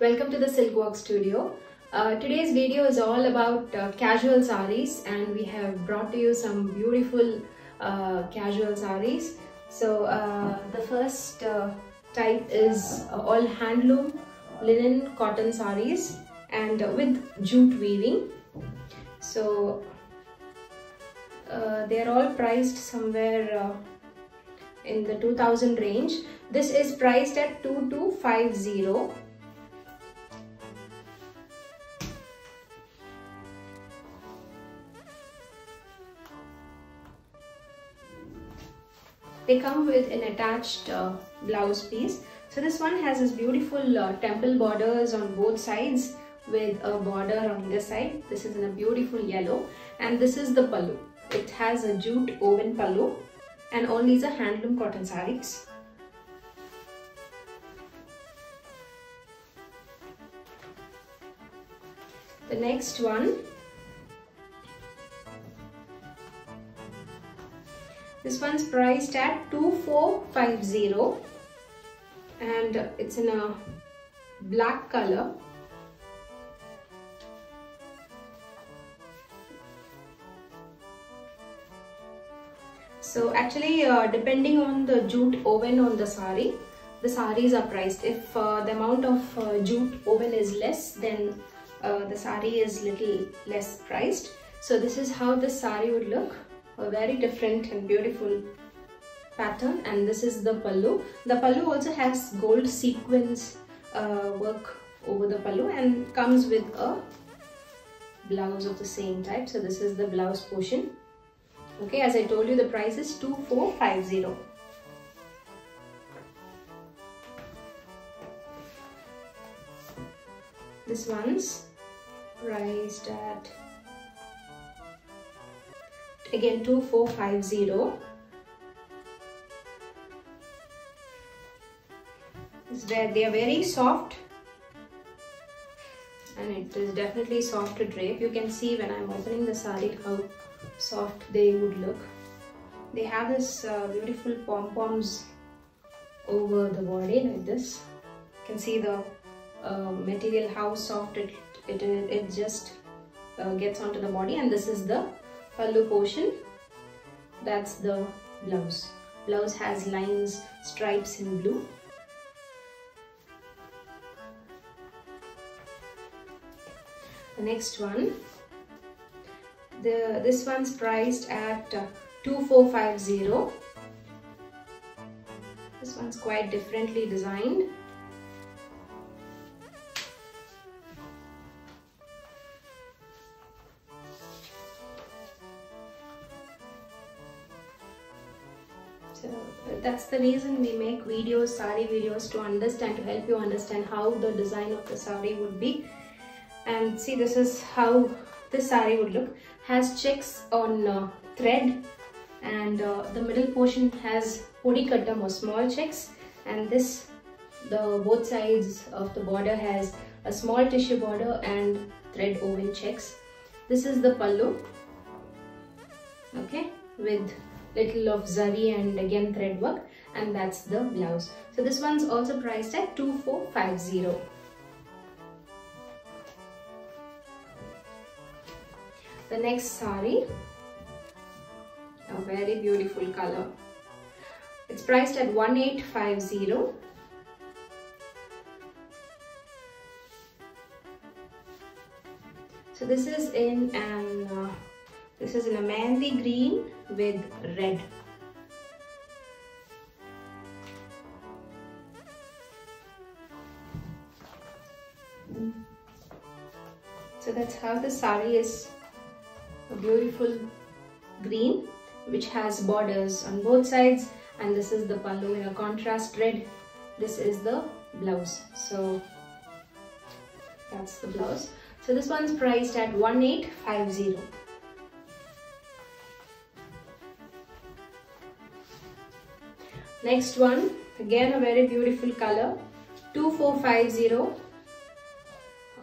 Welcome to the SilkWalk Studio. Uh, today's video is all about uh, casual saris and we have brought to you some beautiful uh, casual saris. So uh, the first uh, type is all handloom linen cotton saris and with jute weaving. So uh, they are all priced somewhere in the 2000 range. This is priced at 2250 they come with an attached uh, blouse piece. So this one has this beautiful uh, temple borders on both sides with a border on either side. This is in a beautiful yellow. And this is the pallu it has a jute woven pallu and all these are handloom cotton sarees. The next one This one's priced at 2450 and it's in a black color. So actually uh, depending on the jute woven on the sari, the saris are priced. If uh, the amount of uh, jute woven is less, then uh, the sari is little less priced. So this is how the sari would look a very different and beautiful pattern and this is the pallu. The pallu also has gold sequins uh, work over the pallu and comes with a blouse of the same type. So this is the blouse portion. Okay, as I told you the price is 2450. This one's priced at again 2450 is where they are very soft. And it is definitely soft to drape. You can see when I'm opening the sari how soft they would look. They have this uh, beautiful pom-poms over the body like this. You can see the uh, material how soft it it, it just uh, gets onto the body. And this is the pallu portion. That's the blouse. Blouse has lines stripes in blue. The next one. The this one's priced at uh, 2450 this one's quite differently designed So that's the reason we make videos, sari videos to understand, to help you understand how the design of the sari would be. And see this is how this sari would look. Has checks on uh, thread and uh, the middle portion has podi kattam or small checks and this the both sides of the border has a small tissue border and thread woven checks. This is the pallu okay with little of zari and again thread work and that's the blouse. So this one's also priced at 2450 the next sari a very beautiful color. It's priced at 1850 so this is in an uh, this is a green with red. So that's how the sari is a beautiful green which has borders on both sides and this is the pallu in a contrast red. This is the blouse. So that's the blouse. So this one's priced at 1850. Next one, again a very beautiful color, 2450.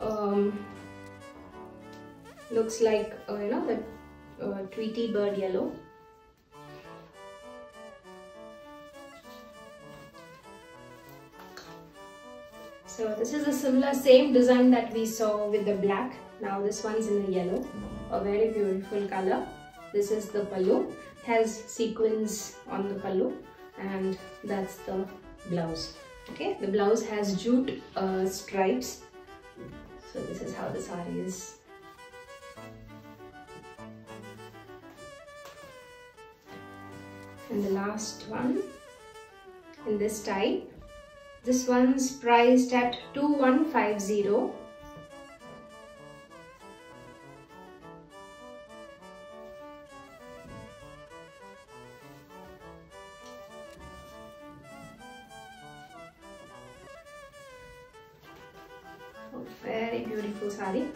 Um, looks like, uh, you know, the uh, Tweety bird yellow. So this is a similar same design that we saw with the black. Now this one's in the yellow, a very beautiful color. This is the pallu, has sequins on the pallu and that's the blouse. Okay, the blouse has jute uh, stripes. So this is how the sari is. And the last one in this type this one's priced at 2150. Very beautiful sari.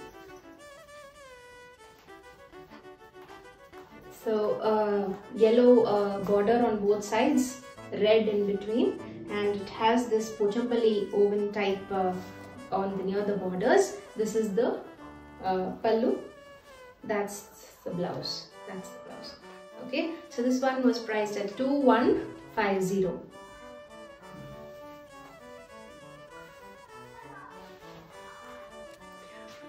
So uh, yellow uh, border on both sides, red in between and it has this pochampalli woven type uh, on the near the borders. This is the uh, pallu. That's the blouse. That's the blouse. Okay, so this one was priced at 2150.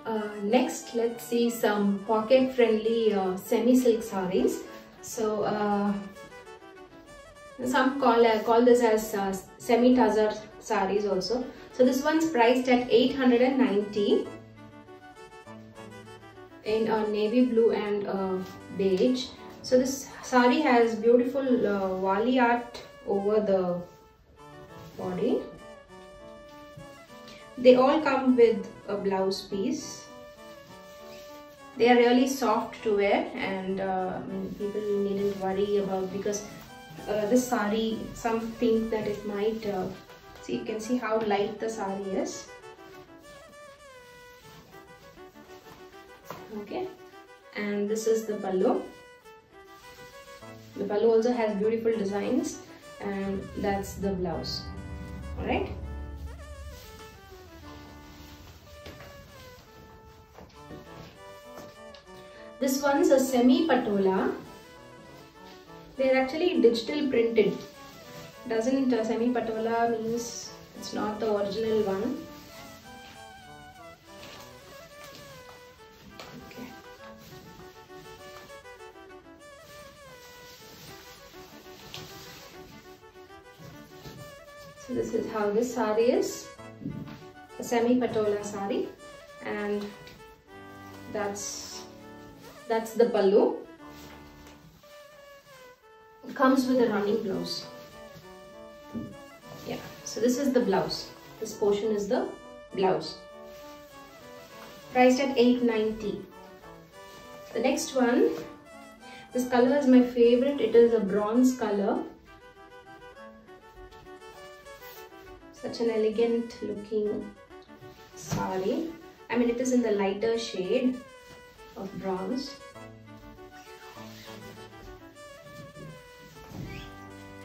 Uh, next, let's see some pocket-friendly uh, semi-silk sarees. So, uh, some call uh, call this as uh, semi tussar saris also. So this one's priced at 890 in a navy blue and beige. So this sari has beautiful uh, Warli art over the body they all come with a blouse piece. They are really soft to wear and uh, people needn't worry about because uh, this sari some think that it might uh, see you can see how light the sari is. Okay. And this is the pallu the pallu also has beautiful designs and that's the blouse. All this one's a semi patola they're actually digital printed. Doesn't uh, semi patola means it's not the original one. Okay. So this is how this sari is. A semi patola sari and that's that's the pallu. It comes with a running blouse. Yeah so this is the blouse. This portion is the blouse. Priced at 890 the next one this color is my favorite. It is a bronze color. Such an elegant looking sari. I mean it is in the lighter shade of bronze.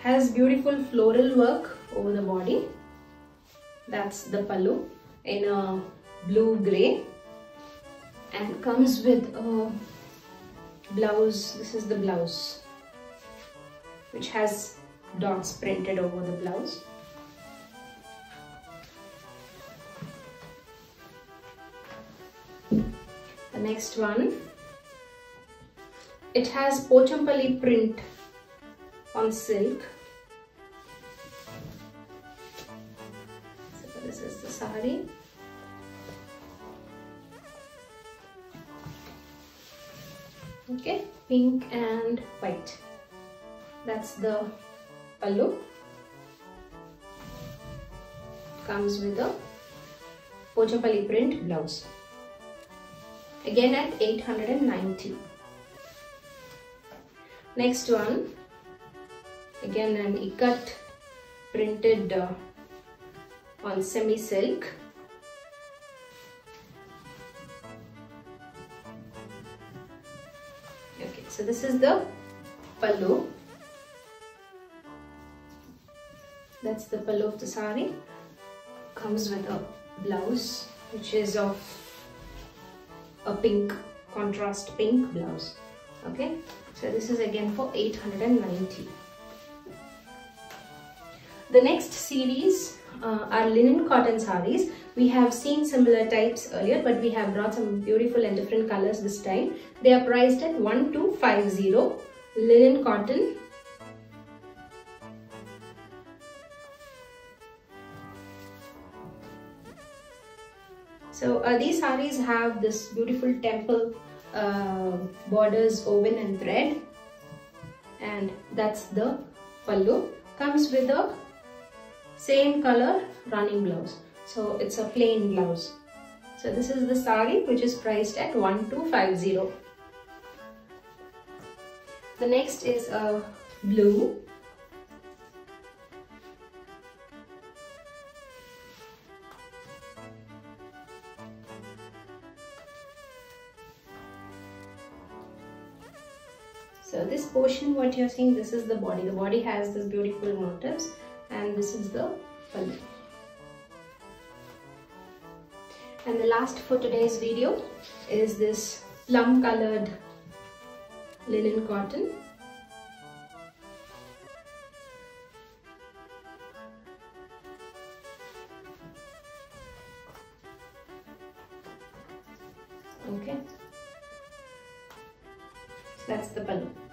Has beautiful floral work over the body. That's the pallu in a blue gray. And comes with a blouse. This is the blouse which has dots printed over the blouse next one it has pochampalli print on silk So this is the sari. Okay, pink and white. That's the pallu. Comes with a Pochampalli print blouse. Again at 890. Next one, again an ikat printed uh, on semi silk. Okay, so this is the pallu. That's the pallu of the sari. Comes with a blouse which is of a pink contrast pink blouse. Okay, so this is again for 890. The next series uh, are linen cotton saris. We have seen similar types earlier, but we have brought some beautiful and different colors this time. They are priced at 1250 linen cotton. So uh, these saris have this beautiful temple uh, borders woven and thread. And that's the pallu. Comes with a same color running blouse. So it's a plain blouse. So this is the sari which is priced at 1250 the next is a blue portion what you're seeing this is the body. The body has this beautiful motifs and this is the pallu. And the last for today's video is this plum colored linen cotton. Okay. So that's the pallu.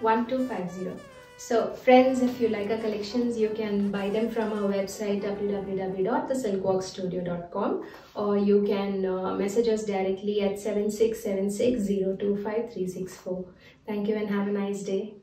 1250. So friends, if you like our collections, you can buy them from our website www.thesilkwalkstudio.com or you can uh, message us directly at 7676 Thank you and have a nice day.